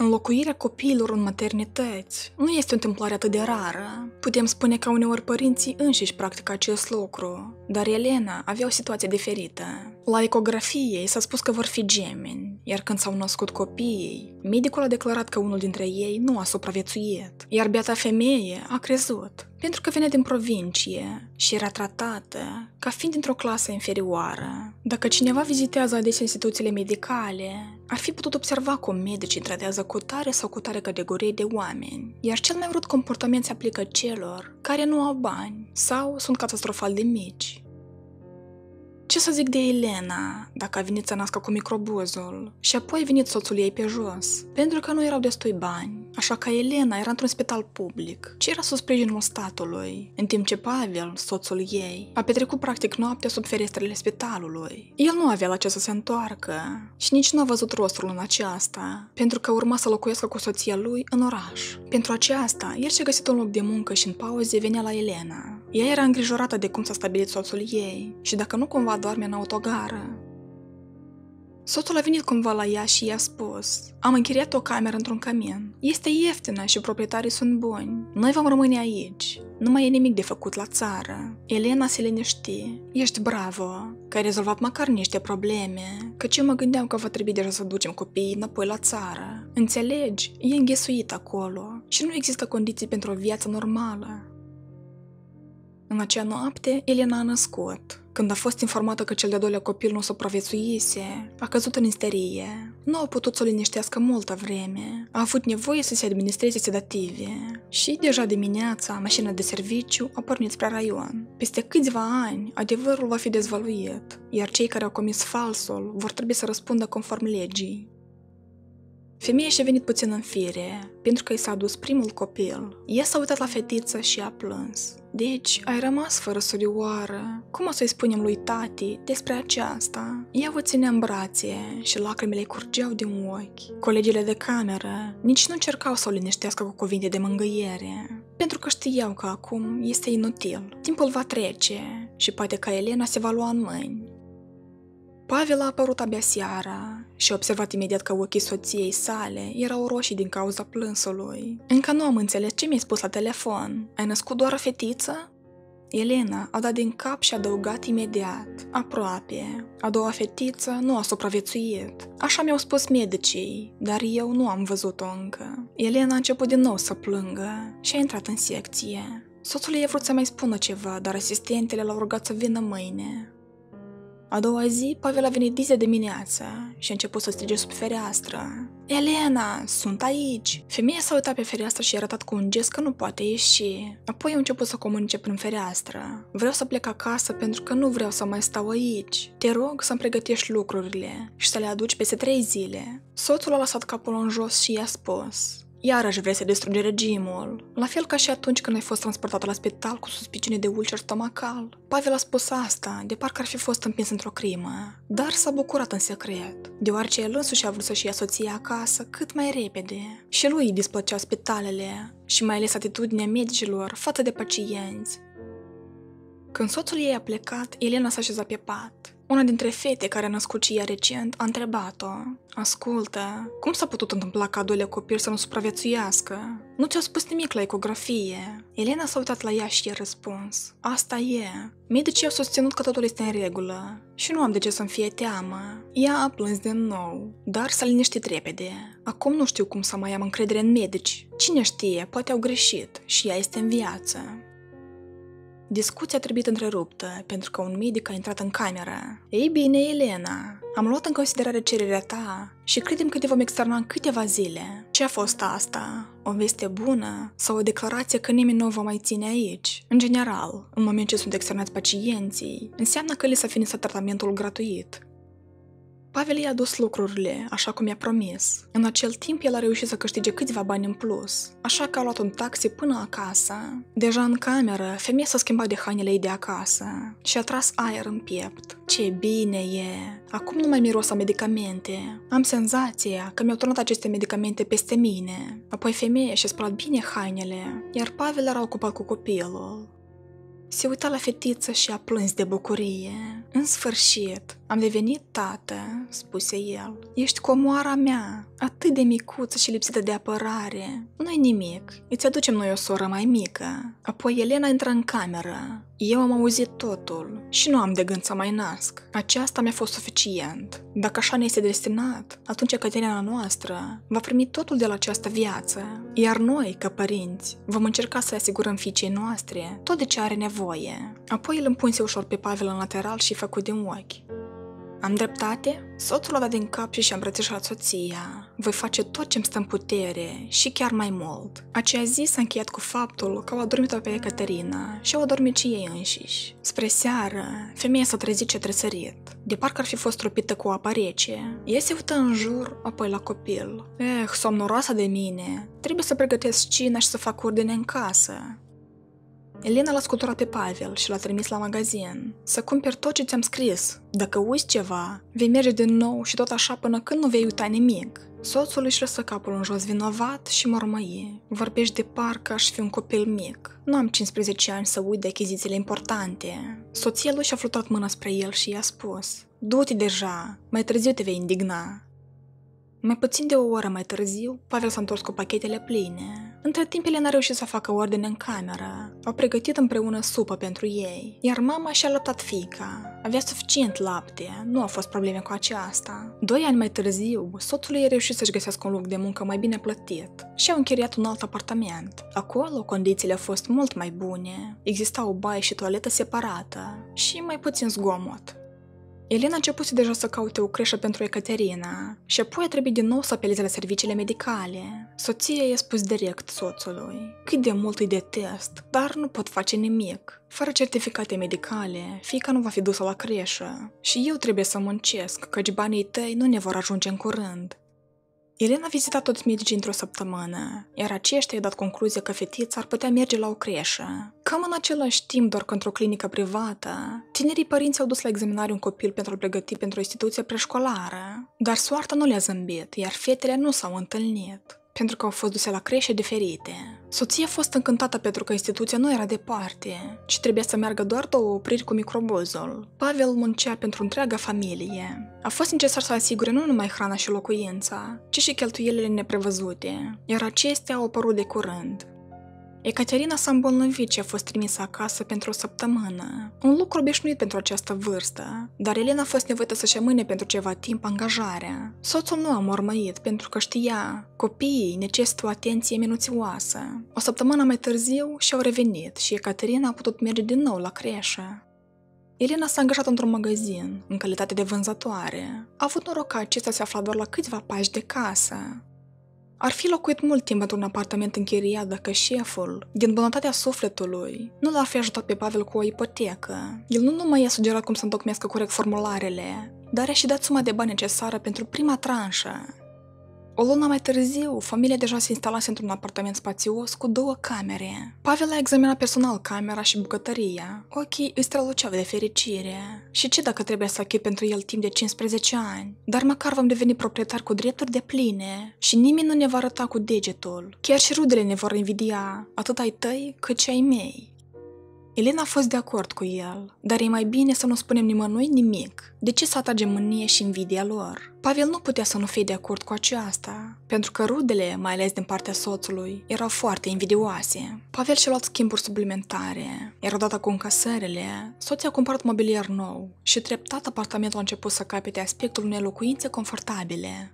Înlocuirea copiilor în maternități nu este o întâmplare atât de rară. Putem spune că uneori părinții înșiși practică acest lucru, dar Elena avea o situație diferită. La ecografie s-a spus că vor fi gemeni, iar când s-au născut copiii, medicul a declarat că unul dintre ei nu a supraviețuit, iar beata femeie a crezut pentru că venea din provincie și era tratată ca fiind dintr-o clasă inferioară. Dacă cineva vizitează adesea instituțiile medicale, ar fi putut observa cum medicii tratează cu tare sau cu tare categorii de oameni, iar cel mai urât comportament se aplică celor care nu au bani sau sunt catastrofal de mici. Ce să zic de Elena, dacă a venit să nască cu microbuzul și apoi a venit soțul ei pe jos, pentru că nu erau destui bani. Așa că Elena era într-un spital public, ce era sub sprijinul statului, în timp ce Pavel, soțul ei, a petrecut practic noaptea sub ferestrele spitalului. El nu avea la ce să se întoarcă și nici nu a văzut rostul în aceasta, pentru că urma să locuiască cu soția lui în oraș. Pentru aceasta, el și-a găsit un loc de muncă și în pauze venea la Elena. Ea era îngrijorată de cum s-a stabilit soțul ei și dacă nu cumva doarme în autogară. Soțul a venit cumva la ea și i-a spus Am închiriat o cameră într-un camin. Este ieftină și proprietarii sunt buni. Noi vom rămâne aici. Nu mai e nimic de făcut la țară. Elena se liniști. Ești bravo, că ai rezolvat măcar niște probleme, căci eu mă gândeam că va trebui deja să ducem copiii înapoi la țară. Înțelegi? E înghesuit acolo și nu există condiții pentru o viață normală. În acea noapte, Elena a născut. Când a fost informată că cel de-al doilea copil nu supraviețuise, a căzut în isterie. Nu a putut să o liniștească multă vreme. A avut nevoie să se administreze sedative. Și deja dimineața, mașina de serviciu a pornit spre raion. Peste câțiva ani, adevărul va fi dezvăluit, iar cei care au comis falsul vor trebui să răspundă conform legii. Femeia și-a venit puțin în fire, pentru că i s-a adus primul copil. Ea s-a uitat la fetiță și a plâns. Deci, ai rămas fără surioară. Cum o să-i spunem lui tati despre aceasta? Ea o ținea în brațe și lacrimile curgeau din ochi. Colegile de cameră nici nu încercau să o liniștească cu cuvinte de mângâiere, pentru că știau că acum este inutil. Timpul va trece și poate că Elena se va lua în mâini. Pavel a apărut abia seara și a observat imediat că ochii soției sale erau roșii din cauza plânsului. Încă nu am înțeles ce mi-ai spus la telefon. Ai născut doar o fetiță? Elena a dat din cap și a adăugat imediat. Aproape. A doua fetiță nu a supraviețuit. Așa mi-au spus medicii, dar eu nu am văzut-o încă. Elena a început din nou să plângă și a intrat în secție. Soțul ei a vrut să mai spună ceva, dar asistentele l-au rugat să vină mâine. A doua zi, Pavel a venit dis de dimineață și a început să strige sub fereastră. Elena, sunt aici! Femeia s-a uitat pe fereastră și a arătat cu un gest că nu poate ieși. Apoi a început să comunice prin fereastră. Vreau să plec acasă pentru că nu vreau să mai stau aici. Te rog să-mi pregătești lucrurile și să le aduci peste trei zile. Soțul a lăsat capul în jos și i-a spus Iarăși vrei să distrugi regimul, la fel ca și atunci când ai fost transportat la spital cu suspiciune de ulcer stomacal. Pavel a spus asta, de parcă ar fi fost împins într-o crimă, dar s-a bucurat în secret, deoarece el însuși a vrut să-și ia soția acasă cât mai repede. Și lui îi displăcea spitalele și mai ales atitudinea medicilor față de pacienți. Când soțul ei a plecat, Elena s-a așezat pe pat. Una dintre fete care a născut și ea recent a întrebat-o Ascultă, cum s-a putut întâmpla ca doilea copil să nu supraviețuiască? Nu ți-au spus nimic la ecografie. Elena s-a uitat la ea și i-a răspuns Asta e. Medicii au susținut că totul este în regulă și nu am de ce să-mi fie teamă. Ea a plâns din nou, dar s-a liniștit repede. Acum nu știu cum să mai am încredere în medici. Cine știe, poate au greșit și ea este în viață. Discuția a trebuit întreruptă pentru că un medic a intrat în cameră. Ei bine, Elena, am luat în considerare cererea ta și credem că te vom externa în câteva zile. Ce a fost asta? O veste bună sau o declarație că nimeni nu va mai ține aici? În general, în moment ce sunt externați pacienții, înseamnă că li s-a finisat tratamentul gratuit Pavel i-a dus lucrurile, așa cum i-a promis. În acel timp, el a reușit să câștige câțiva bani în plus, așa că a luat un taxi până acasă. Deja în cameră, femeia s-a schimbat de hainele ei de acasă și a tras aer în piept. Ce bine e! Acum nu mai miros medicamente. Am senzația că mi-au turnat aceste medicamente peste mine. Apoi femeia și-a spălat bine hainele, iar Pavel era ocupat cu copilul. Se uita la fetiță și a plâns de bucurie. În sfârșit, Am devenit tată, spuse el. Ești comoara mea, atât de micuță și lipsită de apărare. Nu-i nimic, îți aducem noi o soră mai mică. Apoi Elena intră în cameră. Eu am auzit totul și nu am de gând să mai nasc. Aceasta mi-a fost suficient. Dacă așa ne este destinat, atunci Caterina noastră va primi totul de la această viață. Iar noi, ca părinți, vom încerca să asigurăm fiicei noastre tot de ce are nevoie. Apoi îl împunse ușor pe Pavel în lateral și făcut din ochi. Am dreptate? Soțul a dat din cap și și-a îmbrățișat soția. Voi face tot ce-mi stă în putere și chiar mai mult. Aceea zi s-a încheiat cu faptul că au adormit-o pe Ecaterina și au adormit și ei înșiși. Spre seară, femeia s-a trezit ce trăsărit. De parcă ar fi fost trupită cu apă rece. Ea se uită în jur, apoi la copil. Eh, somnoroasă de mine. Trebuie să pregătesc cina și să fac ordine în casă. Elena l-a scuturat pe Pavel și l-a trimis la magazin. Să cumperi tot ce ți-am scris. Dacă uiți ceva, vei merge din nou și tot așa până când nu vei uita nimic. Soțul își lăsă capul în jos vinovat și mormăie. Vorbești de parcă aș fi un copil mic. Nu am 15 ani să uit de achizițiile importante. Soția lui și-a flutat mâna spre el și i-a spus Du-te deja, mai târziu te vei indigna. Mai puțin de o oră mai târziu, Pavel s-a întors cu pachetele pline. Între timp, el n-a reușit să facă ordine în cameră. Au pregătit împreună supă pentru ei, iar mama și-a lăptat fica. Avea suficient lapte, nu au fost probleme cu aceasta. Doi ani mai târziu, soțul ei a reușit să-și găsească un loc de muncă mai bine plătit și au închiriat un alt apartament. Acolo, condițiile au fost mult mai bune. Exista o baie și toaletă separată și mai puțin zgomot. Elena a început deja să caute o creșă pentru Ecaterina și apoi a trebuit din nou să apeleze la serviciile medicale. Soția i-a spus direct soțului cât de mult îi detest, dar nu pot face nimic. Fără certificate medicale, fica nu va fi dusă la creșă și eu trebuie să muncesc, căci banii tăi nu ne vor ajunge în curând. Elena a vizitat toți medicii într-o săptămână, iar aceștia i-au dat concluzia că fetița ar putea merge la o creșă. Cam în același timp, doar că într-o clinică privată, tinerii părinți au dus la examinare un copil pentru a-l pregăti pentru o instituție preșcolară. Dar soarta nu le-a zâmbit, iar fetele nu s-au întâlnit pentru că au fost duse la creșe diferite. Soția a fost încântată pentru că instituția nu era departe, ci trebuia să meargă doar două opriri cu microbuzul. Pavel muncea pentru întreaga familie. A fost necesar să asigure nu numai hrana și locuința, ci și cheltuielile neprevăzute, iar acestea au apărut de curând. Ecaterina s-a îmbolnăvit și a fost trimisă acasă pentru o săptămână. Un lucru obișnuit pentru această vârstă, dar Elena a fost nevoită să-și amâne pentru ceva timp angajarea. Soțul nu a mormăit pentru că știa, copiii necesită o atenție minuțioasă. O săptămână mai târziu și-au revenit și Ecaterina a putut merge din nou la creșă. Elena s-a angajat într-un magazin, în calitate de vânzătoare. A avut noroc că acesta se afla doar la câțiva pași de casă. Ar fi locuit mult timp într-un apartament închiriat dacă șeful, din bunătatea sufletului, nu l-ar fi ajutat pe Pavel cu o ipotecă. El nu numai i-a sugerat cum să întocmească corect formularele, dar a și dat suma de bani necesară pentru prima tranșă. O lună mai târziu, familia deja se instalase într-un apartament spațios cu două camere. Pavel a examinat personal camera și bucătăria. Ochii îi străluceau de fericire. Și ce dacă trebuie să achit pentru el timp de 15 ani? Dar măcar vom deveni proprietari cu drepturi de pline și nimeni nu ne va arăta cu degetul. Chiar și rudele ne vor invidia, atât ai tăi cât și ai mei. Elena a fost de acord cu el, dar e mai bine să nu spunem nimănui nimic. De ce să atragem mânie și invidia lor? Pavel nu putea să nu fie de acord cu aceasta, pentru că rudele, mai ales din partea soțului, erau foarte invidioase. Pavel și-a luat schimburi suplimentare, iar odată cu încasările, soția a cumpărat mobilier nou și treptat apartamentul a început să capete aspectul unei locuințe confortabile.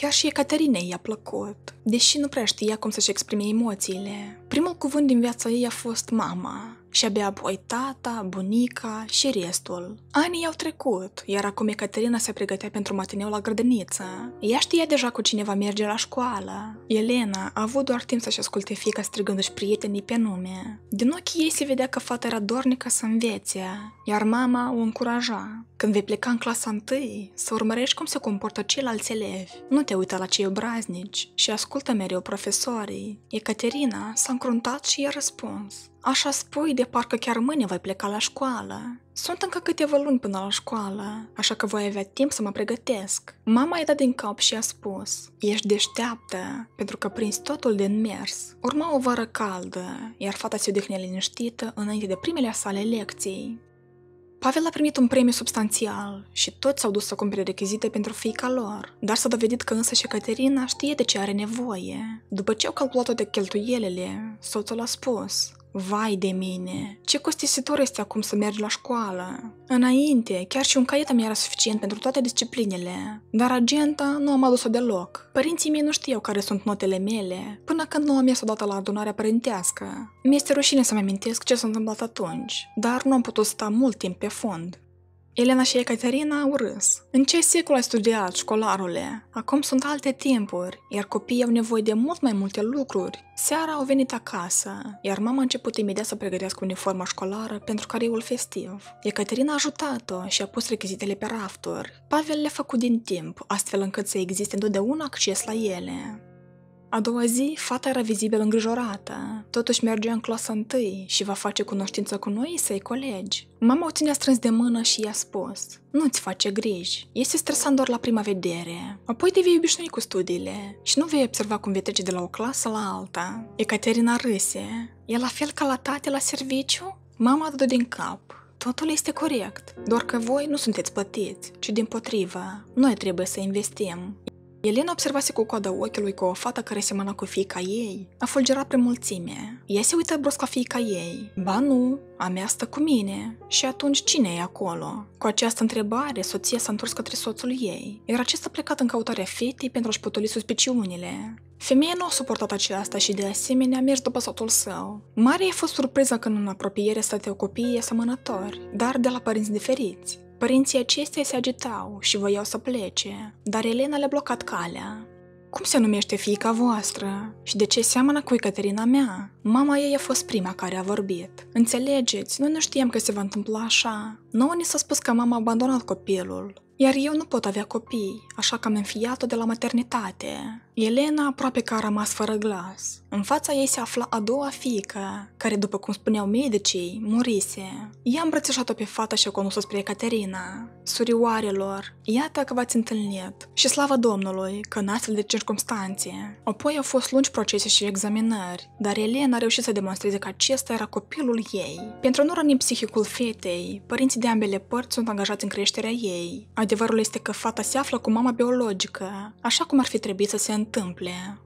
Chiar și Ecaterinei i-a plăcut, deși nu prea știa cum să-și exprime emoțiile. Primul cuvânt din viața ei a fost mama, și abia apoi tata, bunica și restul. Anii au trecut, iar acum Ecaterina se pregătea pentru matineu la grădiniță. Ea știa deja cu cine va merge la școală. Elena a avut doar timp să-și asculte fica strigându-și prietenii pe nume. Din ochii ei se vedea că fata era dornică să învețe, iar mama o încuraja. Când vei pleca în clasa întâi, să urmărești cum se comportă ceilalți elevi. Nu te uita la cei obraznici și ascultă mereu profesorii. Ecaterina s-a încruntat și i-a răspuns. Așa spui de parcă chiar mâine voi pleca la școală. Sunt încă câteva luni până la școală, așa că voi avea timp să mă pregătesc. Mama i-a dat din cap și a spus, ești deșteaptă, pentru că prins totul din mers. Urma o vară caldă, iar fata se odihnea liniștită înainte de primele sale lecții. Pavel a primit un premiu substanțial și toți s-au dus să cumpere rechizite pentru fiica lor, dar s-a dovedit că însă și Caterina știe de ce are nevoie. După ce au calculat toate cheltuielile, soțul a spus Vai de mine, ce costisitor este acum să mergi la școală. Înainte, chiar și un caiet mi era suficient pentru toate disciplinele, dar agenta nu am adus-o deloc. Părinții mei nu știau care sunt notele mele, până când nu am mers odată la adunarea părintească. Mi-este rușine să-mi amintesc ce s-a întâmplat atunci, dar nu am putut sta mult timp pe fond. Elena și Ecaterina au râs. În ce secol ai studiat, școlarule? Acum sunt alte timpuri, iar copiii au nevoie de mult mai multe lucruri. Seara au venit acasă, iar mama a început imediat să pregătească uniforma școlară pentru cariul festiv. Ecaterina a ajutat-o și a pus rechizitele pe rafturi. Pavel le-a făcut din timp, astfel încât să existe întotdeauna acces la ele. A doua zi, fata era vizibil îngrijorată. Totuși mergea în clasa întâi și va face cunoștință cu noi săi colegi. Mama o ținea strâns de mână și i-a spus Nu-ți face griji, este stresant doar la prima vedere. Apoi te vei obișnui cu studiile și nu vei observa cum vei trece de la o clasă la alta. Ecaterina râse. E la fel ca la tate la serviciu? Mama dădu din cap. Totul este corect, doar că voi nu sunteți plătiți, ci din potrivă. Noi trebuie să investim. Elena observase cu coada ochiului că o fată care semăna cu fiica ei a fulgerat prin mulțime. Ea se uită brusc la fiica ei. Ba nu, a mea stă cu mine. Și atunci cine e acolo? Cu această întrebare, soția s-a întors către soțul ei, iar acesta a plecat în căutarea fetei pentru a-și potoli suspiciunile. Femeia nu a suportat aceasta și de asemenea a mers după soțul său. Mare a fost surpriza când în apropiere stăteau copiii asemănători, dar de la părinți diferiți. Părinții acestea se agitau și voiau să plece, dar Elena le-a blocat calea. Cum se numește fiica voastră? Și de ce seamănă cu Ecaterina mea? Mama ei a fost prima care a vorbit. Înțelegeți, noi nu știam că se va întâmpla așa. Nouă ni s-a spus că mama a abandonat copilul. Iar eu nu pot avea copii, așa că am înfiat-o de la maternitate. Elena aproape că a rămas fără glas. În fața ei se afla a doua fiică, care, după cum spuneau medicii, murise. Ea a îmbrățișat-o pe fata și a condus-o spre Caterina. Surioarelor, iată că v-ați întâlnit și slavă Domnului că în astfel de circunstanțe. Apoi au fost lungi procese și examinări, dar Elena a reușit să demonstreze că acesta era copilul ei. Pentru a nu răni psihicul fetei, părinții de ambele părți sunt angajați în creșterea ei. Adevărul este că fata se află cu mama biologică, așa cum ar fi trebuit să se întâmple.